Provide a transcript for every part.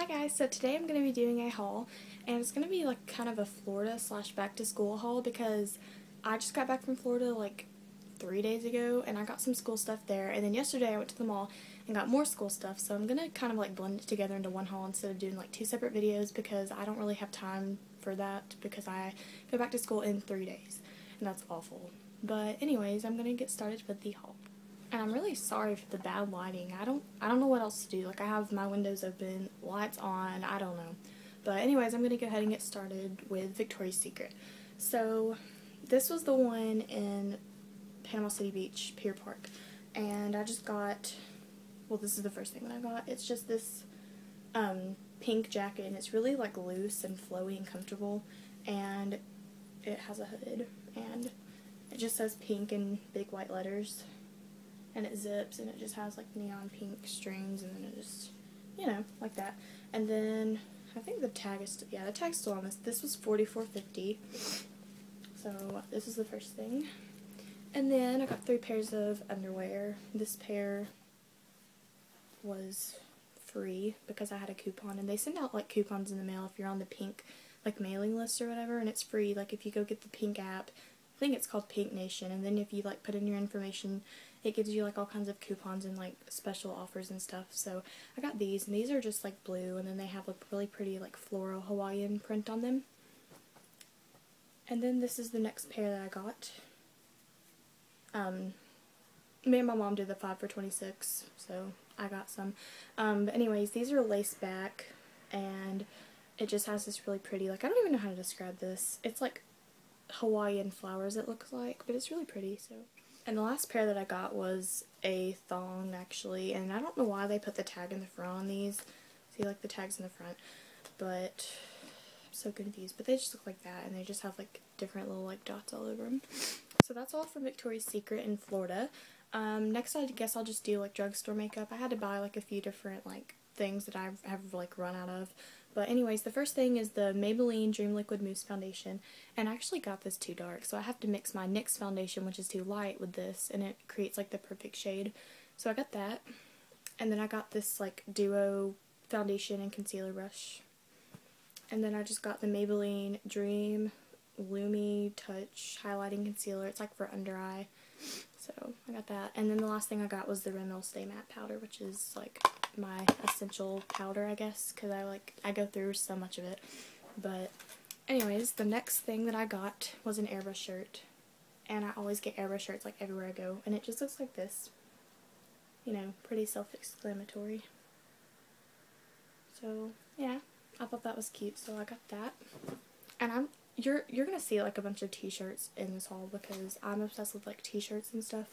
Hi guys, so today I'm going to be doing a haul and it's going to be like kind of a Florida slash back to school haul because I just got back from Florida like three days ago and I got some school stuff there and then yesterday I went to the mall and got more school stuff so I'm going to kind of like blend it together into one haul instead of doing like two separate videos because I don't really have time for that because I go back to school in three days and that's awful. But anyways, I'm going to get started with the haul. And I'm really sorry for the bad lighting. I don't I don't know what else to do. Like I have my windows open, lights on, I don't know. But anyways, I'm going to go ahead and get started with Victoria's Secret. So this was the one in Panama City Beach Pier Park. And I just got, well this is the first thing that I got. It's just this um, pink jacket and it's really like loose and flowy and comfortable. And it has a hood and it just says pink in big white letters and it zips and it just has like neon pink strings and then it just you know like that. And then I think the tag is yeah the tag's still on this. This was 44.50 so this is the first thing. And then I got three pairs of underwear. This pair was free because I had a coupon and they send out like coupons in the mail if you're on the pink like mailing list or whatever and it's free. Like if you go get the pink app I think it's called Pink Nation and then if you like put in your information it gives you like all kinds of coupons and like special offers and stuff. So I got these and these are just like blue and then they have like really pretty like floral Hawaiian print on them. And then this is the next pair that I got. Um, me and my mom did the 5 for 26, so I got some. Um, but anyways, these are lace back and it just has this really pretty, like I don't even know how to describe this. It's like Hawaiian flowers it looks like, but it's really pretty, so and the last pair that I got was a thong, actually, and I don't know why they put the tag in the front on these. See, like, the tag's in the front, but I'm so confused. But they just look like that, and they just have, like, different little, like, dots all over them. So that's all from Victoria's Secret in Florida. Um, next, I guess I'll just do, like, drugstore makeup. I had to buy, like, a few different, like, things that I have, like, run out of. But anyways, the first thing is the Maybelline Dream Liquid Mousse Foundation. And I actually got this too dark, so I have to mix my NYX foundation, which is too light, with this, and it creates like the perfect shade. So I got that. And then I got this like duo foundation and concealer brush. And then I just got the Maybelline Dream Lumi Touch Highlighting Concealer. It's like for under eye. So I got that. And then the last thing I got was the Rimmel Stay Matte Powder, which is like my essential powder, I guess, because I like I go through so much of it. But anyways, the next thing that I got was an airbrush shirt, and I always get airbrush shirts like everywhere I go, and it just looks like this. You know, pretty self-exclamatory. So yeah, I thought that was cute, so I got that. And I'm you're you're gonna see like a bunch of t-shirts in this haul because I'm obsessed with like t-shirts and stuff.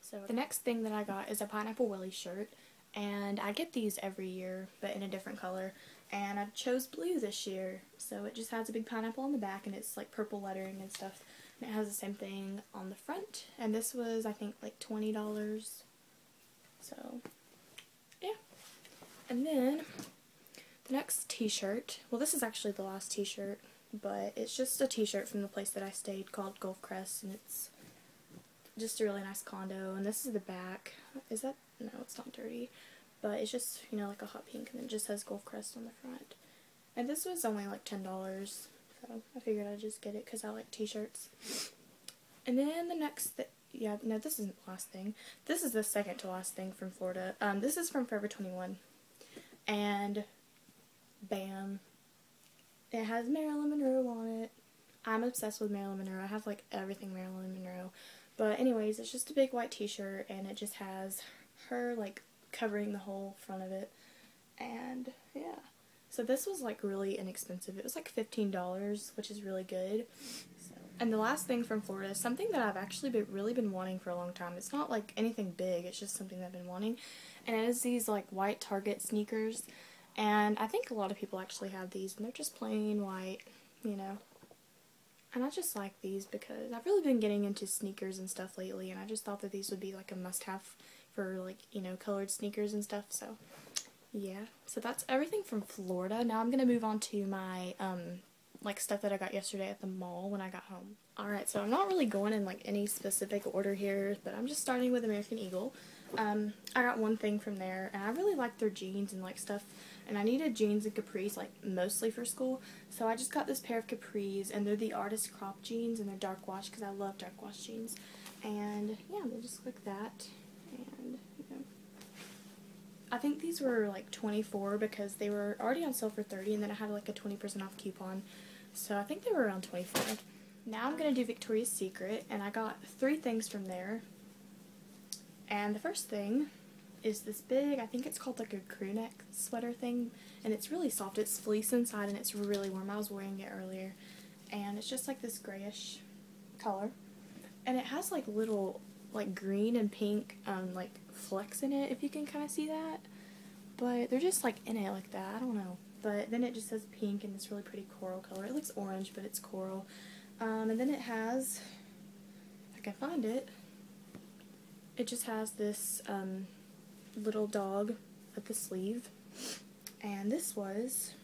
So the next thing that I got is a Pineapple Willy shirt and I get these every year but in a different color. And I chose blue this year so it just has a big pineapple on the back and it's like purple lettering and stuff. And it has the same thing on the front and this was I think like $20 so yeah. And then the next t-shirt well this is actually the last t-shirt but it's just a t-shirt from the place that I stayed called Gulf Crest and it's just a really nice condo and this is the back is that no, it's not dirty. But it's just, you know, like a hot pink, and it just has Gulf Crest on the front. And this was only like $10, so I figured I'd just get it because I like t-shirts. And then the next thing, yeah, no, this isn't the last thing. This is the second to last thing from Florida. Um, this is from Forever 21. And, bam, it has Marilyn Monroe on it. I'm obsessed with Marilyn Monroe. I have like everything Marilyn Monroe. But anyways, it's just a big white t-shirt and it just has her like covering the whole front of it. And yeah. So this was like really inexpensive. It was like $15 which is really good. So, and the last thing from Florida is something that I've actually been, really been wanting for a long time. It's not like anything big. It's just something that I've been wanting. And it is these like white Target sneakers and I think a lot of people actually have these and they're just plain white you know and I just like these because I've really been getting into sneakers and stuff lately and I just thought that these would be like a must-have for like, you know, colored sneakers and stuff. So, yeah. So that's everything from Florida. Now I'm going to move on to my, um, like stuff that I got yesterday at the mall when I got home. Alright, so I'm not really going in like any specific order here, but I'm just starting with American Eagle. Um, I got one thing from there, and I really like their jeans and like stuff. And I needed jeans and capris like mostly for school, so I just got this pair of capris, and they're the artist crop jeans, and they're dark wash because I love dark wash jeans. And yeah, they just look that. And you know, I think these were like 24 because they were already on sale for 30, and then I had like a 20% off coupon, so I think they were around 24. Now I'm gonna do Victoria's Secret, and I got three things from there. And the first thing is this big, I think it's called like a crew neck sweater thing, and it's really soft. It's fleece inside and it's really warm. I was wearing it earlier, and it's just like this grayish color, and it has like little like green and pink um, like flecks in it, if you can kind of see that, but they're just like in it like that. I don't know. But then it just says pink and this really pretty coral color. It looks orange, but it's coral. Um, and then it has, if I can find it, it just has this um, little dog at the sleeve. And this was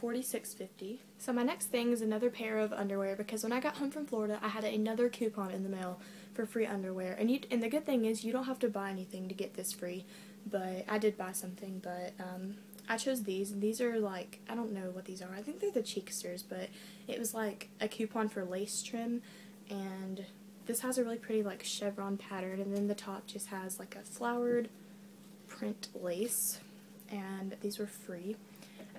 $46.50. So my next thing is another pair of underwear because when I got home from Florida, I had another coupon in the mail for free underwear. And you, and the good thing is you don't have to buy anything to get this free. But I did buy something, but um, I chose these. And these are like, I don't know what these are. I think they're the Cheeksters, but it was like a coupon for lace trim. And this has a really pretty like chevron pattern and then the top just has like a flowered print lace and these were free.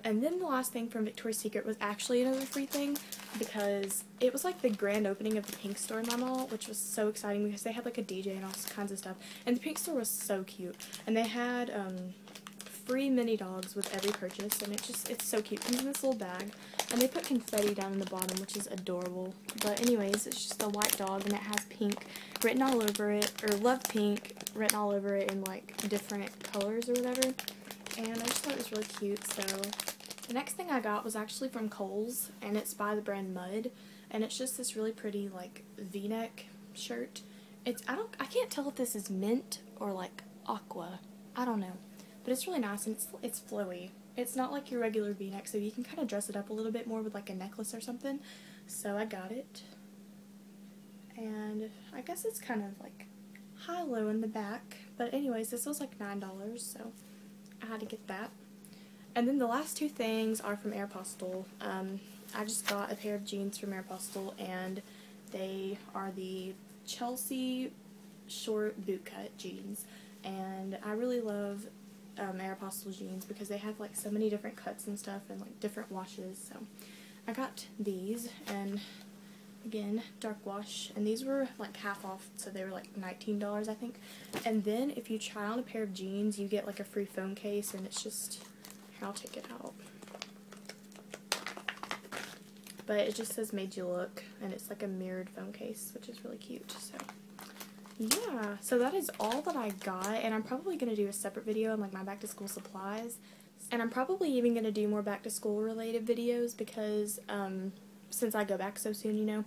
And then the last thing from Victoria's Secret was actually another free thing because it was like the grand opening of the Pink store in my mall, which was so exciting because they had like a DJ and all kinds of stuff. And the Pink store was so cute. And they had um, free mini dogs with every purchase and it just, it's so cute. Comes in this little bag and they put confetti down in the bottom which is adorable. But anyways, it's just a white dog and it has pink written all over it, or love pink written all over it in like different colors or whatever. And I just thought it was really cute so the next thing I got was actually from Kohl's and it's by the brand Mudd and it's just this really pretty like v-neck shirt. It's I don't I can't tell if this is mint or like aqua. I don't know. But it's really nice and it's, it's flowy. It's not like your regular v-neck, so you can kind of dress it up a little bit more with like a necklace or something. So I got it. And I guess it's kind of like high-low in the back. But anyways, this was like $9, so I had to get that. And then the last two things are from Aeropostale. Um, I just got a pair of jeans from Aeropostale, and they are the Chelsea short bootcut jeans. And I really love um, Aeropostale jeans because they have like so many different cuts and stuff and like different washes. So I got these and again dark wash and these were like half off so they were like $19 I think. And then if you try on a pair of jeans you get like a free phone case and it's just here I'll take it out. But it just says made you look and it's like a mirrored phone case which is really cute. So yeah, so that is all that I got, and I'm probably going to do a separate video on like my back to school supplies, and I'm probably even going to do more back to school related videos because um, since I go back so soon, you know.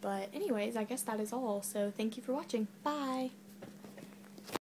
But anyways, I guess that is all, so thank you for watching. Bye!